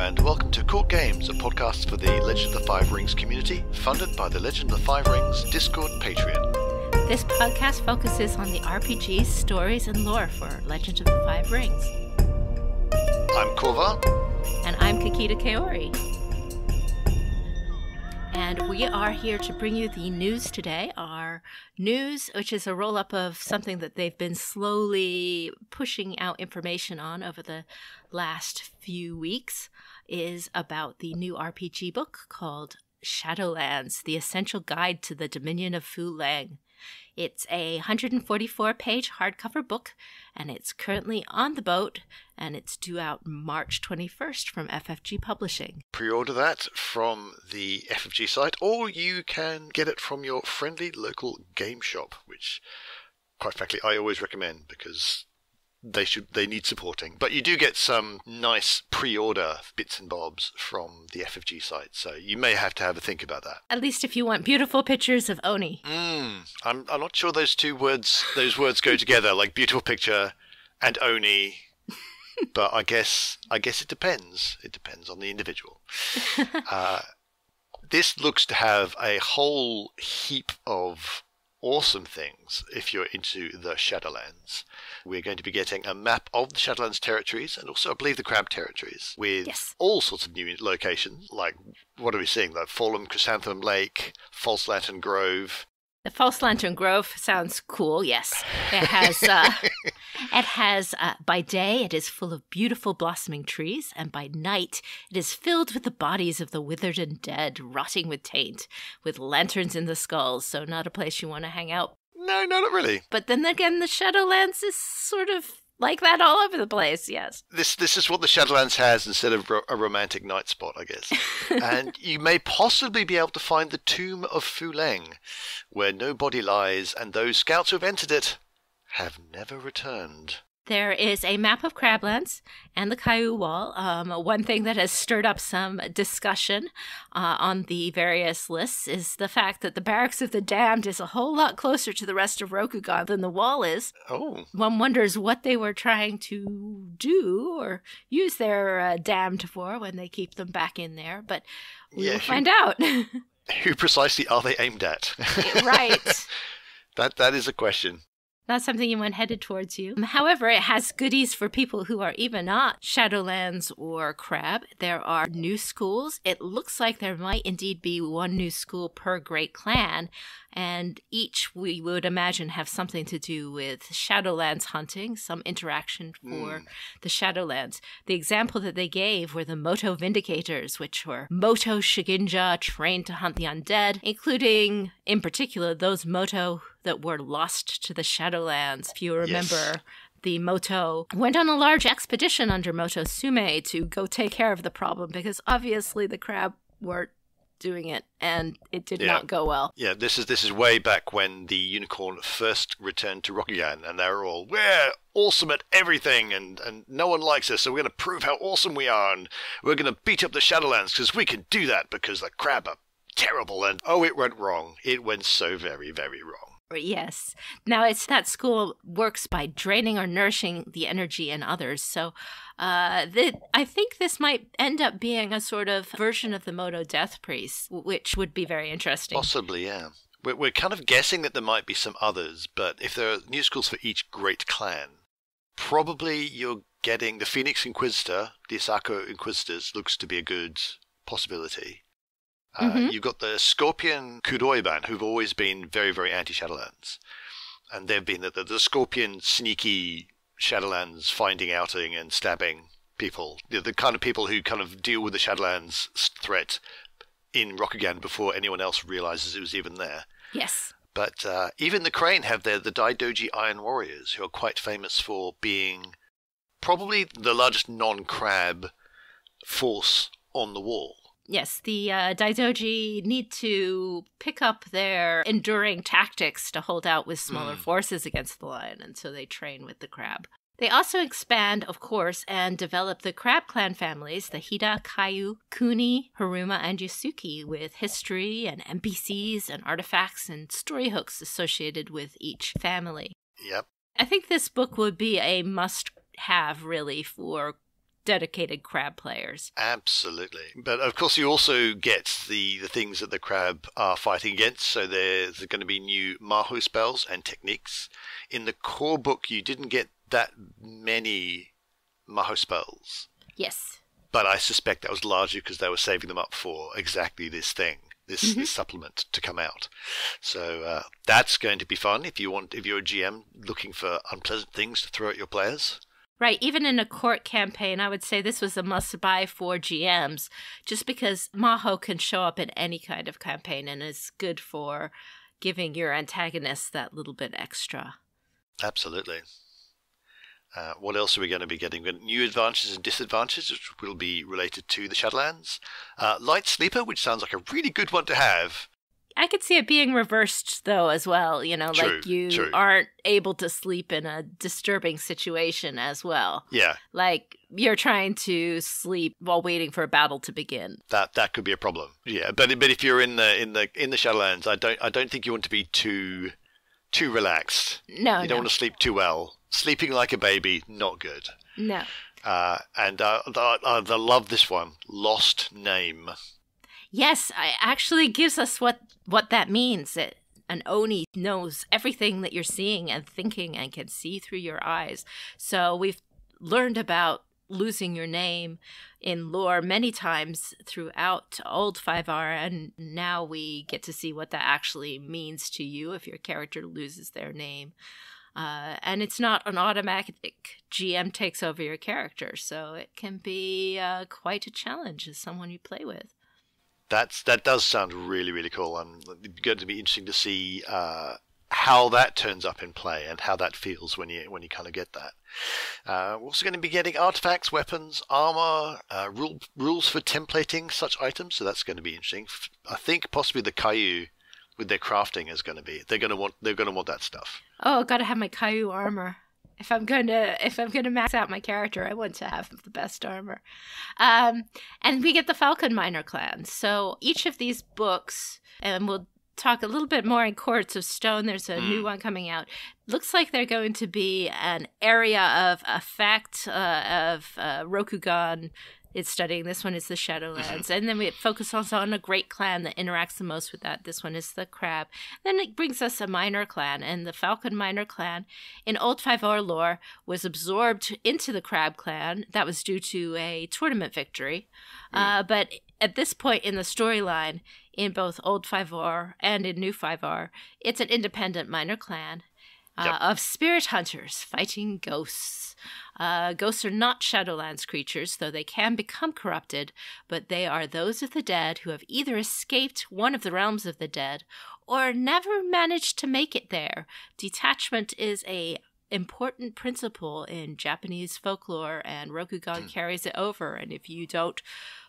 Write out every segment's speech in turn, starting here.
and welcome to Court Games, a podcast for the Legend of the Five Rings community, funded by the Legend of the Five Rings Discord Patreon. This podcast focuses on the RPGs, stories, and lore for Legend of the Five Rings. I'm Korva. And I'm Kakita Kaori. And we are here to bring you the news today. Our news, which is a roll up of something that they've been slowly pushing out information on over the last few weeks, is about the new RPG book called Shadowlands The Essential Guide to the Dominion of Fu Leng. It's a 144 page hardcover book, and it's currently on the boat, and it's due out March 21st from FFG Publishing. Pre order that from the FFG site, or you can get it from your friendly local game shop, which, quite frankly, I always recommend because they should they need supporting. But you do get some nice pre-order bits and bobs from the FFG site, so you may have to have a think about that. At least if you want beautiful pictures of Oni. Mm, I'm I'm not sure those two words those words go together, like beautiful picture and Oni. but I guess I guess it depends. It depends on the individual. uh, this looks to have a whole heap of awesome things if you're into the Shadowlands. We're going to be getting a map of the Shadowlands territories and also, I believe, the Crab territories with Yes. all sorts of new locations. Like, what are we seeing? Like Fallen Chrysanthemum Lake, False Lantern Grove. The False Lantern Grove sounds cool. Yes, it has. Uh, it has. Uh, by day, it is full of beautiful blossoming trees, and by night, it is filled with the bodies of the withered and dead, rotting with taint, with lanterns in the skulls. So, not a place you want to hang out. No, no, not really. But then again, the Shadowlands is sort of like that all over the place. Yes. This this is what the Shadowlands has instead of ro- a romantic night spot, I guess. and you may possibly be able to find the tomb of Fu Leng, where no body lies, and those scouts who have entered it have never returned. There is a map of Crablands and the Kaiu Wall. Um, one thing that has stirred up some discussion uh, on the various lists is the fact that the Barracks of the Damned is a whole lot closer to the rest of Rokugan than the Wall is. Oh, One wonders what they were trying to do or use their uh, damned for when they keep them back in there, but we Yeah, will who- find out. who precisely are they aimed at? right. that that is a question. Not something you want headed towards you. Um, however, it has goodies for people who are even not Shadowlands or Crab. There are new schools. It looks like there might indeed be one new school per great clan, and each we would imagine have something to do with Shadowlands hunting, some interaction for hmm. the Shadowlands. The example that they gave were the Moto Vindicators, which were Moto Shugenja trained to hunt the undead, including, in particular, those Moto that were lost to the Shadowlands. If you remember, the Moto went on a large expedition under Moto Tsume to go take care of the problem because obviously the crab weren't doing it and it did Yeah. not go well. Yeah, this is this is way back when the unicorn first returned to Rokugan, and they're all we're awesome at everything, and and no one likes us, so we're going to prove how awesome we are, and we're going to beat up the Shadowlands because we can do that because the crab are terrible, and oh, it went wrong. It went so very very wrong. Yes. Now it's that school works by draining or nourishing the energy in others. So, uh, the, I think this might end up being a sort of version of the Moto Death Priest, which would be very interesting. Possibly, yeah. We're, we're kind of guessing that there might be some others, but if there are new schools for each great clan, probably you're getting the Phoenix Inquisitor, the Asako Inquisitors, looks to be a good possibility. Uh, Mhm. You've got the Scorpion Kuroiban, who've always been very, very anti Shadowlands. And they've been the, the, the Scorpion sneaky Shadowlands finding outing and stabbing people. The, the kind of people who kind of deal with the Shadowlands threat in Rokugan before anyone else realizes it was even there. Yes. But uh, even the Crane have their the Daidoji Iron Warriors, who are quite famous for being probably the largest non-crab force on the wall. Yes, the uh, Daidoji need to pick up their enduring tactics to hold out with smaller Mm. forces against the lion, and so they train with the crab. They also expand, of course, and develop the crab clan families, the Hida, Kaiu, Kuni, Hiruma, and Yasuki, with history and NPCs and artifacts and story hooks associated with each family. Yep. I think this book would be a must have, really, for dedicated crab players. Absolutely. But of course, you also get the, the things that the crab are fighting against. So there's going to be new Maho spells and techniques. In the core book, you didn't get that many Maho spells. Yes. But I suspect that was largely because they were saving them up for exactly this thing. This, mm-hmm. this supplement to come out, so uh, that's going to be fun if you want. If you're a GM looking for unpleasant things to throw at your players, Right. Even in a court campaign, I would say this was a must buy for GMs just because Maho can show up in any kind of campaign and is good for giving your antagonist that little bit extra. Absolutely. Uh, what else are we going to be getting? New advantages and disadvantages, which will be related to the Shadowlands. Uh, Light Sleeper, which sounds like a really good one to have. I could see it being reversed though as well, you know, true, like you true. aren't able to sleep in a disturbing situation as well. Yeah. Like you're trying to sleep while waiting for a battle to begin. That that could be a problem. Yeah, but but if you're in the in the in the Shadowlands, I don't I don't think you want to be too too relaxed. No. You don't no. want to sleep too well. Sleeping like a baby, not good. No. Uh, and uh, I, I love this one. Lost name. Yes, it actually gives us what what that means. It, an Oni knows everything that you're seeing and thinking and can see through your eyes. So we've learned about losing your name in lore many times throughout old 5R and now we get to see what that actually means to you if your character loses their name. Uh, and it's not an automatic GM takes over your character, so it can be uh, quite a challenge as someone you play with that's that does sound really really cool, and it's going to be interesting to see uh, how that turns up in play and how that feels when you when you kind of get that. Uh, we're also going to be getting artifacts, weapons, armor, uh, rule, rules for templating such items, so that's going to be interesting. I think possibly the Kaiu with their crafting is going to be they're going to want they're going to want that stuff. Oh, got to have my Kaiu armor if I'm going to if I'm going to max out my character, I want to have the best armor. Um, and we get the Falcon Minor clan. So each of these books, and we'll talk a little bit more in Courts of Stone. There's a new mm. one coming out. Looks like they're going to be an area of effect uh, of uh, Rokugan it's studying. This one is the Shadowlands. and then we focus also on a great clan that interacts the most with that. This one is the Crab. Then it brings us a minor clan, and the Falcon minor clan in Old 5R lore was absorbed into the Crab clan. That was due to a tournament victory. Mm. Uh, but at this point in the storyline, in both Old 5R and in New 5R, it's an independent minor clan uh, yep. of spirit hunters fighting ghosts. Uh, ghosts are not Shadowlands creatures, though they can become corrupted, but they are those of the dead who have either escaped one of the realms of the dead or never managed to make it there. Detachment is a important principle in Japanese folklore, and Rokugan hmm. carries it over. And if you don't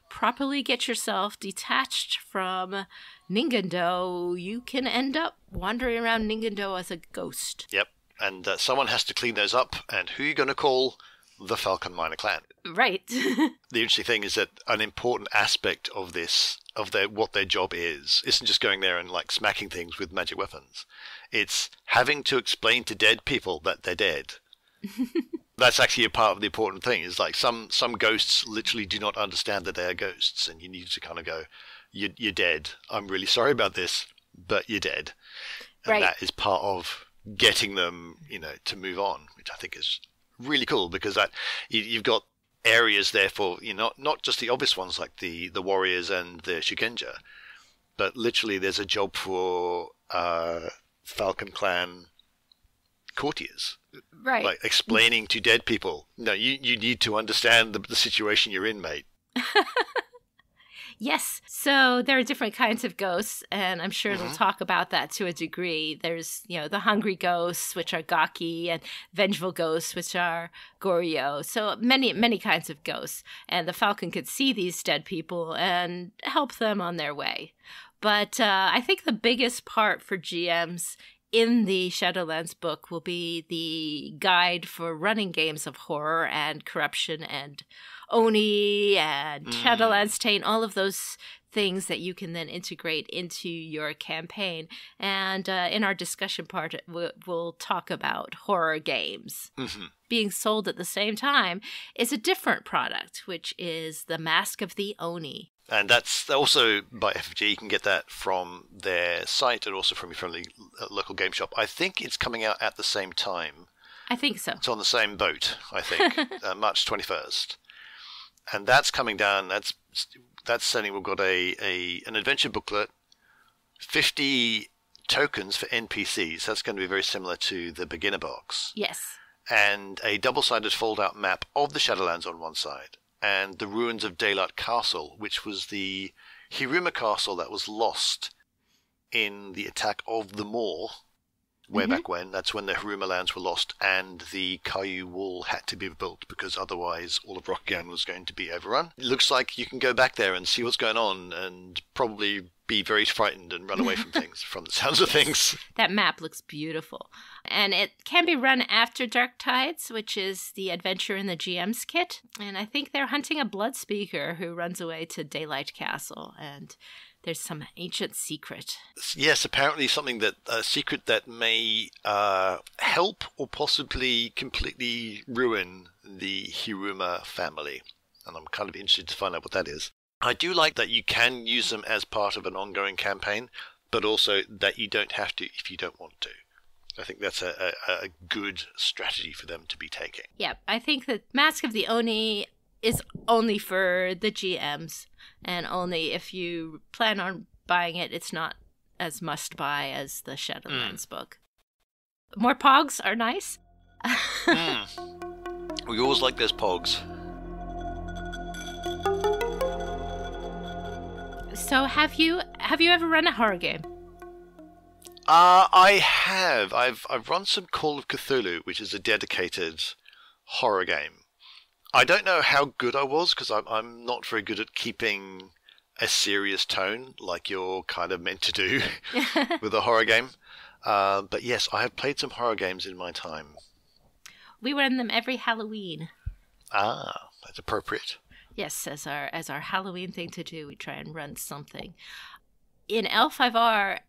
properly get yourself detached from Ningendo, you can end up wandering around Ningendo as a ghost. Yep. And uh, someone has to clean those up, and who are you going to call? The Falcon Minor clan. Right. the interesting thing is that an important aspect of this, of their what their job is, isn't just going there and like smacking things with magic weapons. It's having to explain to dead people that they're dead. that's actually a part of the important thing. Is like some some ghosts literally do not understand that they are ghosts, and you need to kind of go, "You're, you're dead. I'm really sorry about this, but you're dead." And right. that is part of getting them, you know, to move on, which I think is really cool because that you, you've got areas there for you know not just the obvious ones like the the warriors and the shugenja, but literally there's a job for uh, Falcon Clan courtiers. Right. Like explaining to dead people, no, you, you need to understand the, the situation you're in, mate. yes. So there are different kinds of ghosts, and I'm sure mm-hmm. they'll talk about that to a degree. There's, you know, the hungry ghosts, which are Gaki, and vengeful ghosts, which are Goryo. So many, many kinds of ghosts. And the Falcon could see these dead people and help them on their way. But uh, I think the biggest part for GMs in the Shadowlands book will be the guide for running games of horror and corruption and Oni and mm. Shadowlands Taint, all of those things that you can then integrate into your campaign. And uh, in our discussion part, we'll, we'll talk about horror games. hmm Being sold at the same time is a different product, which is the Mask of the Oni. And that's also by FFG. You can get that from their site and also from your friendly local game shop. I think it's coming out at the same time. I think so. It's on the same boat, I think, uh, March 21st. And that's coming down. That's that's saying we've got a, a an adventure booklet, 50 tokens for NPCs. That's going to be very similar to the beginner box. Yes. And a double-sided fold-out map of the Shadowlands on one side, and the ruins of Daylight Castle, which was the Hiruma Castle that was lost in the attack of the Maw way Mhm. back when. That's when the Hiruma lands were lost and the Kaiu wall had to be built because otherwise all of Rokugan was going to be overrun. It looks like you can go back there and see what's going on and probably be very frightened and run away from things from the sounds of things. That map looks beautiful. And it can be run after Dark Tides, which is the adventure in the GM's kit. And I think they're hunting a blood speaker who runs away to Daylight Castle. And there's some ancient secret. Yes, apparently something that a secret that may uh, help or possibly completely ruin the Hiruma family, and I'm kind of interested to find out what that is. I do like that you can use them as part of an ongoing campaign, but also that you don't have to if you don't want to. I think that's a, a, a good strategy for them to be taking. Yeah, I think that Mask of the Oni is only for the GMs, and only if you plan on buying it, it's not as must buy as the Shadowlands book. More pogs are nice. Mm. We always like those pogs. So have you have you ever run a horror game? Uh, I have. I've I've run some Call of Cthulhu, which is a dedicated horror game. I don't know how good I was because I'm I'm not very good at keeping a serious tone like you're kind of meant to do with a horror game. Uh, but yes, I have played some horror games in my time. we run them every Halloween. Ah, that's appropriate. Yes, as our as our Halloween thing to do, we try and run something. In L5R,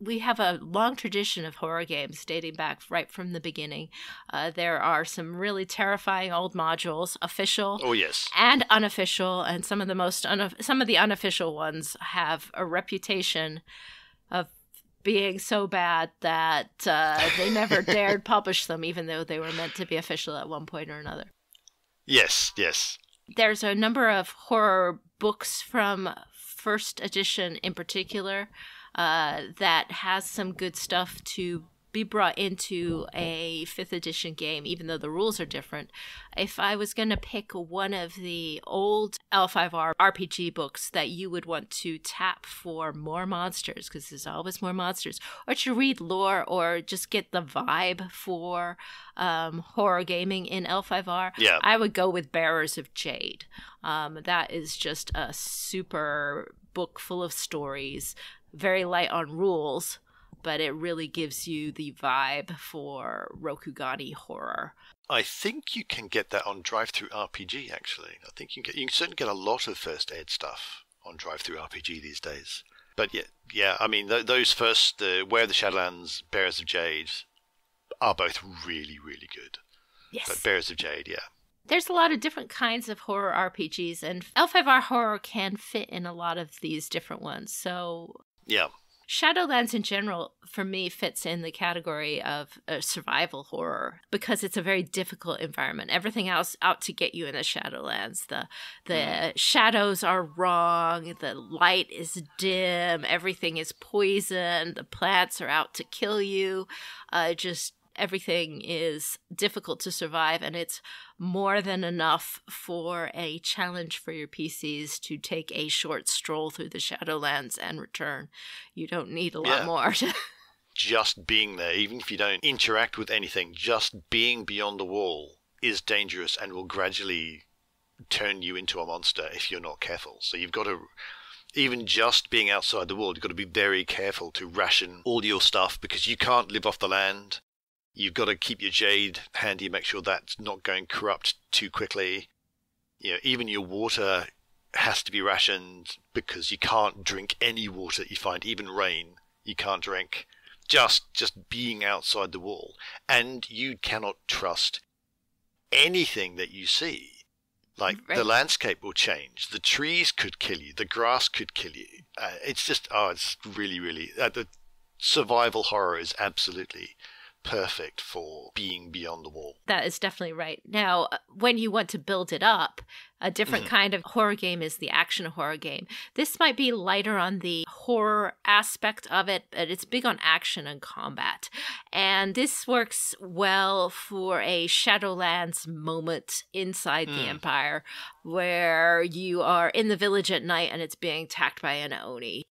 we have a long tradition of horror games dating back right from the beginning. Uh, there are some really terrifying old modules, official Oh yes. and unofficial, and some of the most uno- some of the unofficial ones have a reputation of being so bad that uh, they never dared publish them, even though they were meant to be official at one point or another Yes, yes. there's a number of horror books from first edition in particular uh, that has some good stuff to be brought into a fifth edition game, even though the rules are different. If I was going to pick one of the old L5R RPG books that you would want to tap for more monsters, because there's always more monsters, or to read lore or just get the vibe for um, horror gaming in L5R, Yeah. I would go with Bearers of Jade. Um, that is just a super book full of stories, very light on rules, but it really gives you the vibe for Rokugani horror. I think you can get that on Drive Through RPG. Actually, I think you can, get, you can certainly get a lot of first aid stuff on Drive Through RPG these days. But yeah, yeah. I mean, th- those first, the Where the Shadowlands, Bearers of Jade, are both really, really good. Yes. But Bearers of Jade, yeah. There's a lot of different kinds of horror RPGs, and L5R horror can fit in a lot of these different ones. So Yeah. Shadowlands in general, for me, fits in the category of uh, survival horror because it's a very difficult environment. Everything else out to get you in the Shadowlands. The the shadows are wrong. The light is dim. Everything is poison. The plants are out to kill you. Uh, just everything is difficult to survive, and it's more than enough for a challenge for your PCs to take a short stroll through the Shadowlands and return. You don't need a lot Yeah. more. Just being there, even if you don't interact with anything, just being beyond the wall is dangerous and will gradually turn you into a monster if you're not careful. So you've got to, even just being outside the wall, you've got to be very careful to ration all your stuff because you can't live off the land. You've got to keep your jade handy, make sure that's not going corrupt too quickly. You know, even your water has to be rationed because you can't drink any water you find, even rain. You can't drink just just being outside the wall, and you cannot trust anything that you see. Like Right. the landscape will change, the trees could kill you, the grass could kill you. Uh, it's just oh, it's really really uh, the survival horror is absolutely perfect for being beyond the wall. That is definitely right. Now, uh, when you want to build it up, a different kind of horror game is the action horror game. This might be lighter on the horror aspect of it, but it's big on action and combat. And this works well for a Shadowlands moment inside the Mm. Empire where you are in the village at night and it's being attacked by an Oni.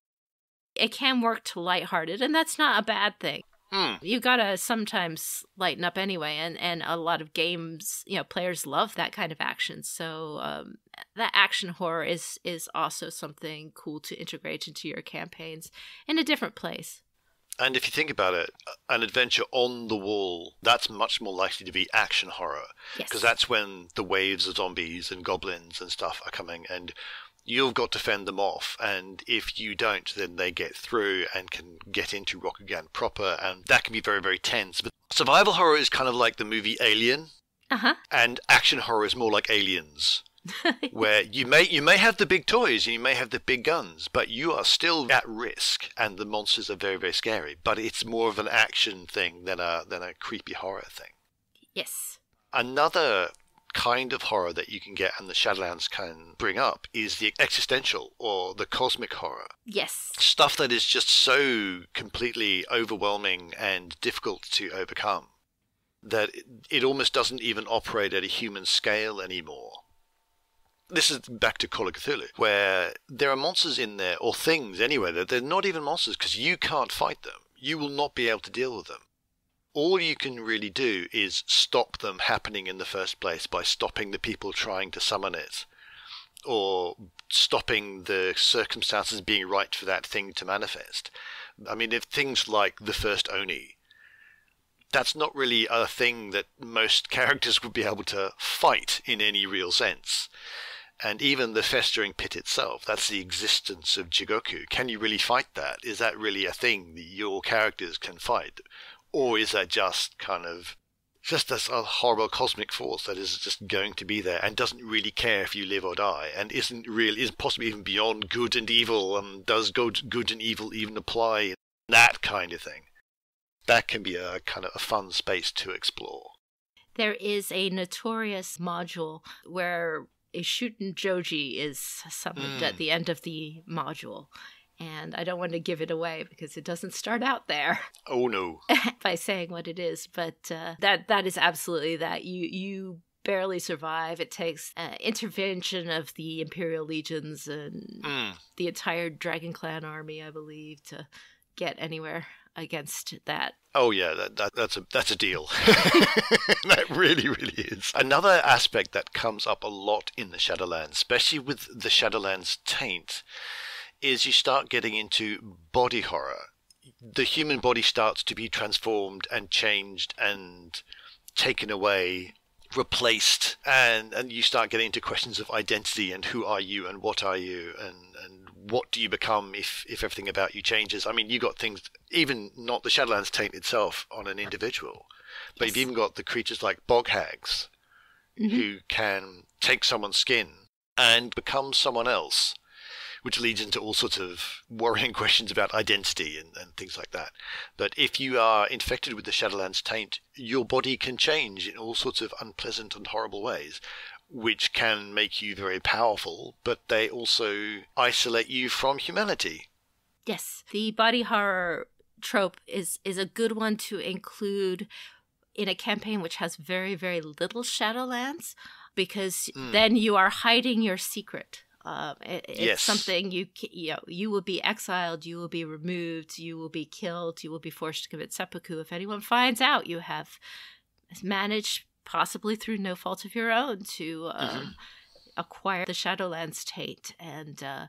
It can work to lighthearted, and that's not a bad thing Hmm. you gotta sometimes lighten up anyway and and a lot of games you know players love that kind of action so um that action horror is is also something cool to integrate into your campaigns in a different place And if you think about it, an adventure on the wall, that's much more likely to be action horror. yes because that's when the waves of zombies and goblins and stuff are coming and you've got to fend them off and if you don't then they get through and can get into Rokugan proper and that can be very very tense. But survival horror is kind of like the movie Alien. Uh-huh. And action horror is more like Aliens where you may you may have the big toys and you may have the big guns but you are still at risk and the monsters are very very scary. But it's more of an action thing than a than a creepy horror thing. Yes. Another kind of horror that you can get and the Shadowlands can bring up is the existential or the cosmic horror. yes Stuff that is just so completely overwhelming and difficult to overcome that it, almost doesn't even operate at a human scale anymore. This is back to Call of Cthulhu, where there are monsters in there, or things anyway, that they're not even monsters because you can't fight them. You will not be able to deal with them all you can really do is stop them happening in the first place by stopping the people trying to summon it or stopping the circumstances being right for that thing to manifest. I mean, if things like the first Oni, that's not really a thing that most characters would be able to fight in any real sense. And even the festering pit itself, that's the existence of Jigoku. Can you really fight that? Is that really a thing that your characters can fight? Or is that just kind of just this a horrible cosmic force that is just going to be there and doesn't really care if you live or die and isn't really is possibly even beyond good and evil and does good good and evil even apply? That kind of thing. That can be a kind of a fun space to explore. There is a notorious module where a Shuten Doji is summoned Mm. at the end of the module and i don't want to give it away because it doesn't start out there oh no by saying what it is, but uh, that that is absolutely that. You you barely survive. It takes uh, intervention of the Imperial legions and Mm. the entire Dragon Clan army, I believe, to get anywhere against that. Oh yeah, that, that that's a that's a deal. that really, really is. Another aspect that comes up a lot in the Shadowlands, especially with the Shadowlands taint, is you start getting into body horror. The human body starts to be transformed and changed and taken away, replaced, and and you start getting into questions of identity and who are you and what are you and and what do you become if if everything about you changes. I mean, you got things even not the Shadowlands taint itself on an individual, but Yes. you've even got the creatures like bog hags Mhm. who can take someone's skin and become someone else, which leads into all sorts of worrying questions about identity and, and things like that. But if you are infected with the Shadowlands taint, your body can change in all sorts of unpleasant and horrible ways, which can make you very powerful, but they also isolate you from humanity. Yes, the body horror trope is is a good one to include in a campaign which has very very little Shadowlands, because Mm. then you are hiding your secret. Um, it- it's Yes. something you you know you will be exiled, you will be removed, you will be killed, you will be forced to commit seppuku if anyone finds out you have managed, possibly through no fault of your own, to um, acquire the Shadowlands taint and. Uh,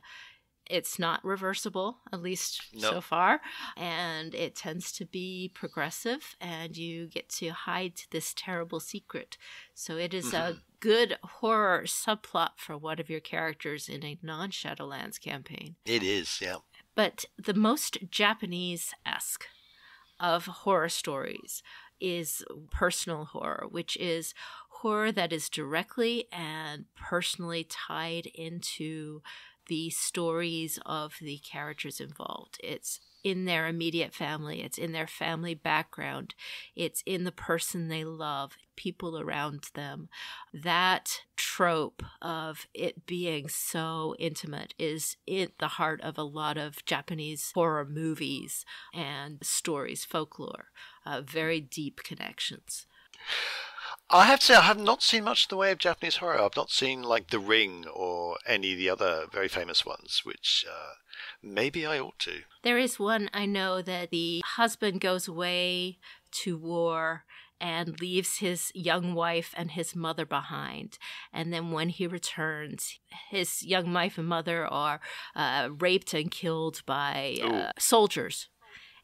It's not reversible, at least No. so far. And it tends to be progressive, and you get to hide this terrible secret. So it is a mm-hmm. good horror subplot for one of your characters in a non Shadowlands campaign. It is, yeah. But the most Japanese esque of horror stories is personal horror, which is horror that is directly and personally tied into the stories of the characters involved. It's in their immediate family, it's in their family background, it's in the person they love, people around them. That trope of it being so intimate is at the heart of a lot of Japanese horror movies and stories, folklore, uh, very deep connections. I have to say, I have not seen much in the way of Japanese horror. I've not seen like The Ring or any of the other very famous ones, which uh, maybe I ought to. There is one I know that the husband goes away to war and leaves his young wife and his mother behind. And then when he returns, his young wife and mother are uh, raped and killed by uh, soldiers.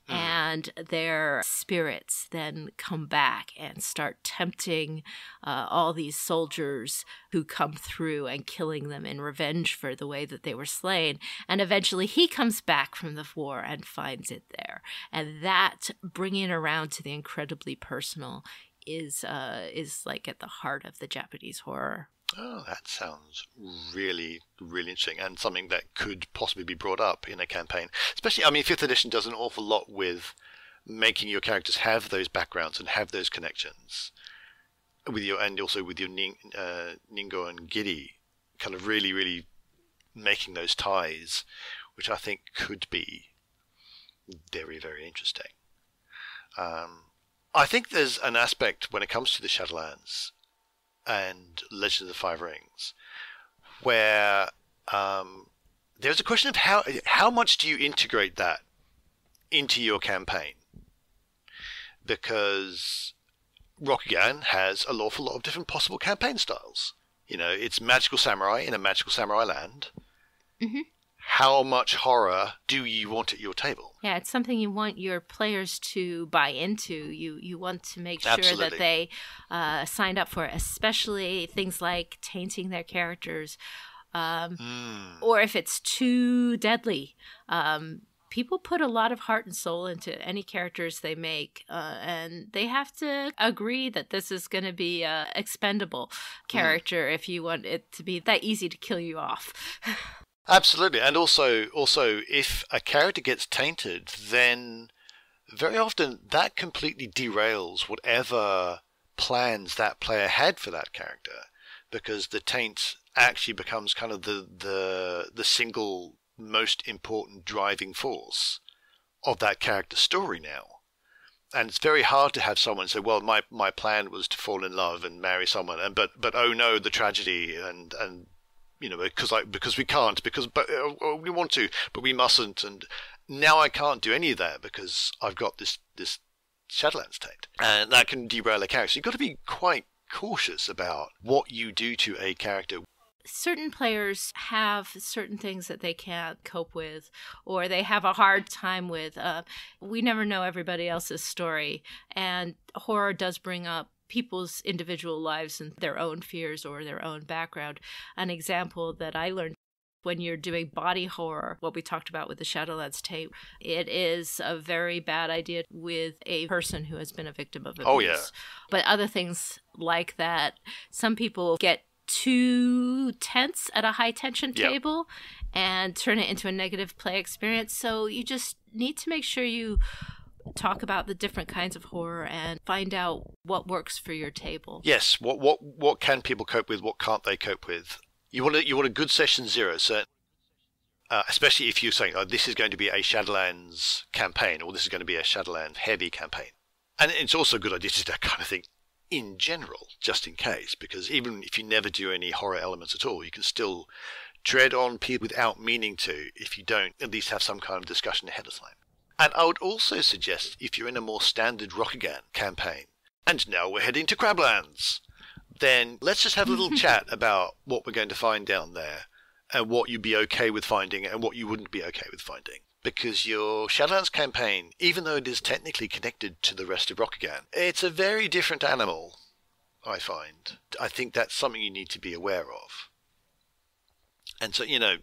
And their spirits then come back and start tempting uh, all these soldiers who come through and killing them in revenge for the way that they were slain. And eventually he comes back from the war and finds it there. And that bringing around to the incredibly personal is uh, is like at the heart of the Japanese horror. Oh, that sounds really, really interesting and something that could possibly be brought up in a campaign. Especially, I mean, fifth edition does an awful lot with making your characters have those backgrounds and have those connections with your, and also with your nin, uh, ninjo and giri, kind of really, really making those ties, which I think could be very, very interesting. Um, I think there's an aspect when it comes to the Shadowlands and Legend of the Five Rings, where um, there's a question of how how much do you integrate that into your campaign? Because Rokugan has a lawful lot of different possible campaign styles. You know, it's magical samurai in a magical samurai land. Mhm. How much horror do you want at your table? Yeah, it's something you want your players to buy into. You you want to make sure Absolutely. that they uh, signed up for it, especially things like tainting their characters, um, Mm. or if it's too deadly. Um, people put a lot of heart and soul into any characters they make, uh, and they have to agree that this is going to be a expendable character if you want it to be that easy to kill you off. Absolutely, and also also if a character gets tainted, then very often that completely derails whatever plans that player had for that character, because the taint actually becomes kind of the the the single most important driving force of that character's story now. And it's very hard to have someone say, "Well, my, my plan was to fall in love and marry someone," and but but oh no, the tragedy and and you know because I because we can't because but uh, we want to but we mustn't and now I can't do any of that because I've got this this Shadowlands taint and that can derail a character. So you've got to be quite cautious about what you do to a character. certain players have certain things that they can't cope with or they have a hard time with. Uh, we never know everybody else's story, and horror does bring up people's individual lives and their own fears or their own background. An example that I learned when you're doing body horror, what we talked about with the Shadowlands tape, it is a very bad idea with a person who has been a victim of abuse. Oh, yeah. But other things like that, some people get too tense at a high tension Yep. table and turn it into a negative play experience. So you just need to make sure you talk about the different kinds of horror and find out what works for your table. Yes, what what what can people cope with? What can't they cope with? You want a, you want a good session zero, so uh, especially if you're saying, "Oh, this is going to be a Shadowlands campaign," or "This is going to be a Shadowlands heavy campaign," and it's also a good idea to do that kind of thing in general, just in case, because even if you never do any horror elements at all, you can still tread on people without meaning to if you don't at least have some kind of discussion ahead of time. And I would also suggest if you're in a more standard Rokugan campaign, and now we're heading to Crablands, then let's just have a little chat about what we're going to find down there and what you'd be okay with finding and what you wouldn't be okay with finding. Because your Shadowlands campaign, even though it is technically connected to the rest of Rokugan, it's a very different animal, I find. I think that's something you need to be aware of. And so, you know,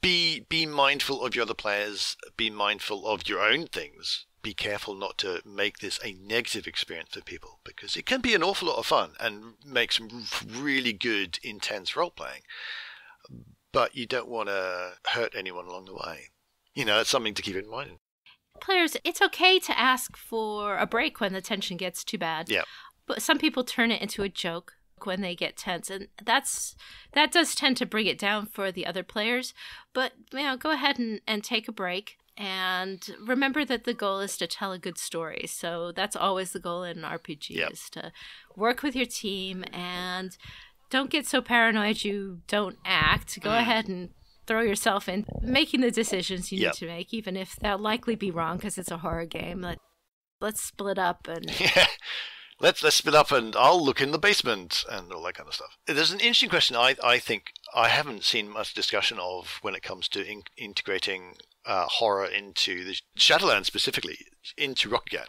be be mindful of your other players, be mindful of your own things. Be careful not to make this a negative experience for people because it can be an awful lot of fun and make some really good, intense role playing. But you don't want to hurt anyone along the way. You know, that's something to keep in mind. Players, it's okay to ask for a break when the tension gets too bad. Yeah. But some people turn it into a joke when they get tense and that's that does tend to bring it down for the other players but you know go ahead and, and take a break and remember that the goal is to tell a good story so that's always the goal in an rpg Yep. is to work with your team and don't get so paranoid you don't act go mm. ahead and throw yourself in making the decisions you Yep. need to make even if they'll likely be wrong because it's a horror game Let, let's split up and Yeah. Let's let's split up and I'll look in the basement and all that kind of stuff. There's an interesting question I, I think I haven't seen much discussion of when it comes to in, integrating uh, horror into the Shadowlands specifically into Rokugan.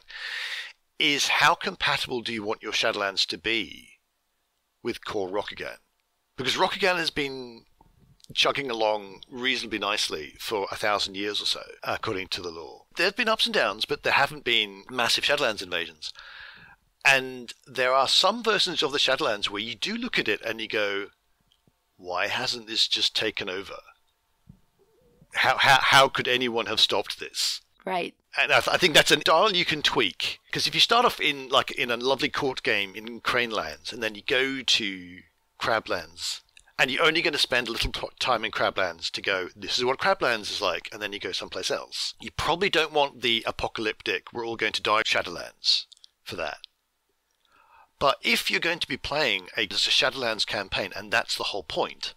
Is how compatible do you want your Shadowlands to be with core Rokugan? Because Rokugan has been chugging along reasonably nicely for a thousand years or so, according to the lore. There have been ups and downs, but there haven't been massive Shadowlands invasions. And there are some versions of the Shadowlands where you do look at it and you go, why hasn't this just taken over? How, how, how could anyone have stopped this? right And I, th- I think that's a dial you can tweak because if you start off in like in a lovely court game in Cranelands and then you go to Crablands and you're only going to spend a little time in Crablands to go, this is what Crablands is like, and then you go someplace else. You probably don't want the apocalyptic, we're all going to die Shadowlands for that. But if you're going to be playing a, Shadowlands campaign, and that's the whole point,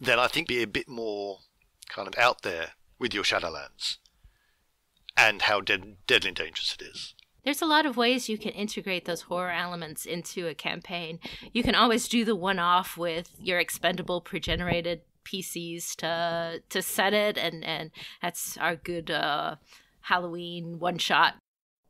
then I think be a bit more kind of out there with your Shadowlands and how dead, deadly and dangerous it is. There's a lot of ways you can integrate those horror elements into a campaign. You can always do the one off with your expendable pre-generated PCs to to set it and and that's our good uh Halloween one shot.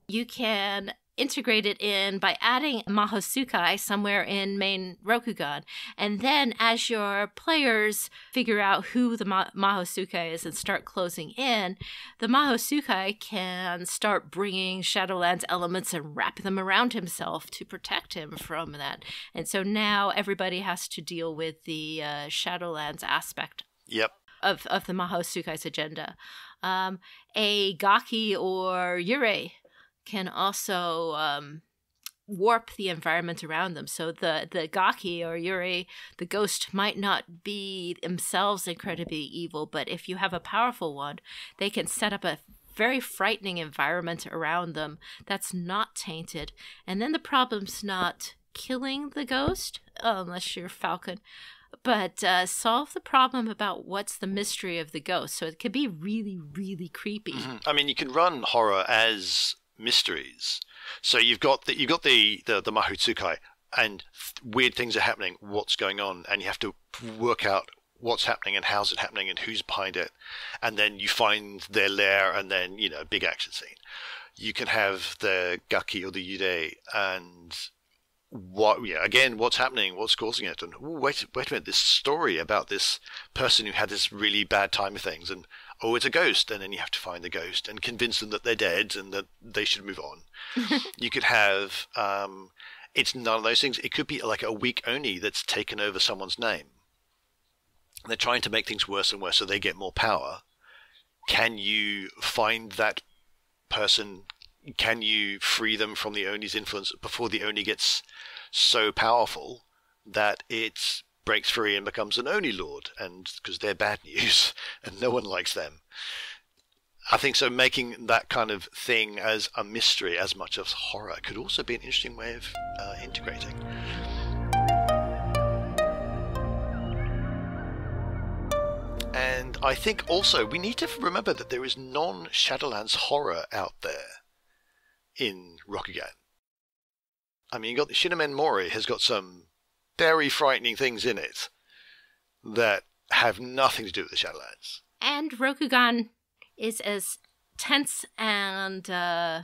You can integrate it in by adding Mahotsukai somewhere in main Rokugan. And then as your players figure out who the Ma- Mahotsukai is and start closing in, the Mahotsukai can start bringing Shadowlands elements and wrap them around himself to protect him from that. And so now everybody has to deal with the uh, Shadowlands aspect Yep. of, of the Mahotsukai's agenda. Um, a Gaki or Yurei can also um, warp the environment around them. So the, the Gaki or Yurei, the ghost, might not be themselves incredibly evil, but if you have a powerful one, they can set up a very frightening environment around them that's not tainted. And then the problem's not killing the ghost, unless you're Falcon, but uh, solve the problem about what's the mystery of the ghost. So it could be really, really creepy. Mhm. I mean, you can run horror as mysteries. So you've got the you've got the the, the Mahotsukai, and th- weird things are happening. What's going on? And you have to work out what's happening and how's it happening and who's behind it. And then you find their lair, and then you know, big action scene. You can have the Gaki or the Yurei and what yeah again what's happening what's causing it and ooh, wait wait a minute this story about this person who had this really bad time of things and oh it's a ghost and then you have to find the ghost and convince them that they're dead and that they should move on. You could have um it's none of those things. It could be like a weak oni that's taken over someone's name. They're trying to make things worse and worse so they get more power. Can you find that person? Can you free them from the Oni's influence before the Oni gets so powerful that it breaks free and becomes an Oni lord? And because they're bad news and no one likes them. I think so. Making that kind of thing as a mystery as much as horror could also be an interesting way of uh, integrating. And I think also we need to remember that there is non Shadowlands horror out there in Rokugan. I mean, you got Shinomen Mori has got some very frightening things in it, that have nothing to do with the Shadowlands. And Rokugan is as tense and uh,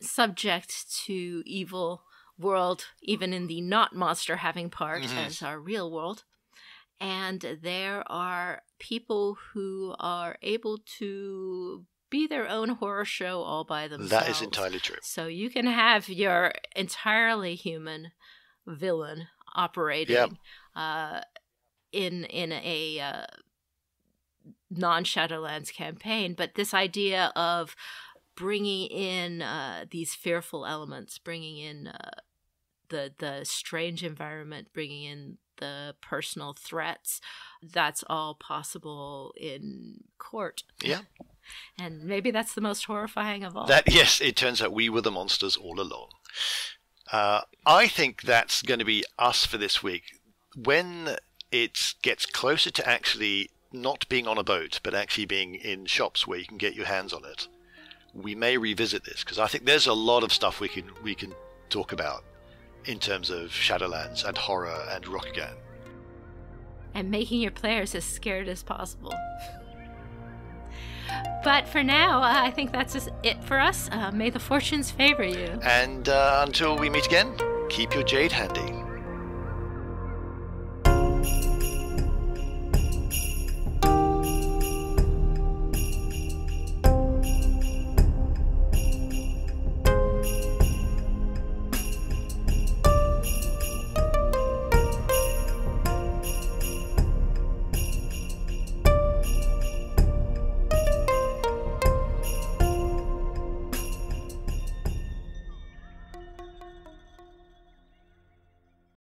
subject to evil world, even in the not monster having part, Mhm. as our real world. And there are people who are able to be their own horror show all by themselves. That is entirely true. So you can have your entirely human villain operating uh, in in a uh, non Shadowlands campaign, but this idea of bringing in uh, these fearful elements, bringing in uh, the the strange environment, bringing in the personal threats, that's all possible in court. Yeah. And maybe that's the most horrifying of all. That yes, it turns out we were the monsters all along. Uh, I think that's going to be us for this week. When it gets closer to actually not being on a boat, but actually being in shops where you can get your hands on it, we may revisit this because I think there's a lot of stuff we can we can talk about in terms of Shadowlands and horror and Rokugan. and making your players as scared as possible. But for now, uh, I think that's it for us. Uh, may the fortunes favor you. And uh, until we meet again, keep your jade handy.